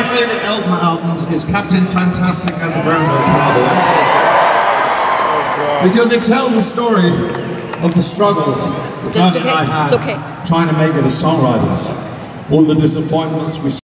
My favourite Elton albums is Captain Fantastic and the Brown Note Cowboy. Oh, because it tells the story of the struggles that okay. and. I had okay. trying to make it as songwriters. All the disappointments we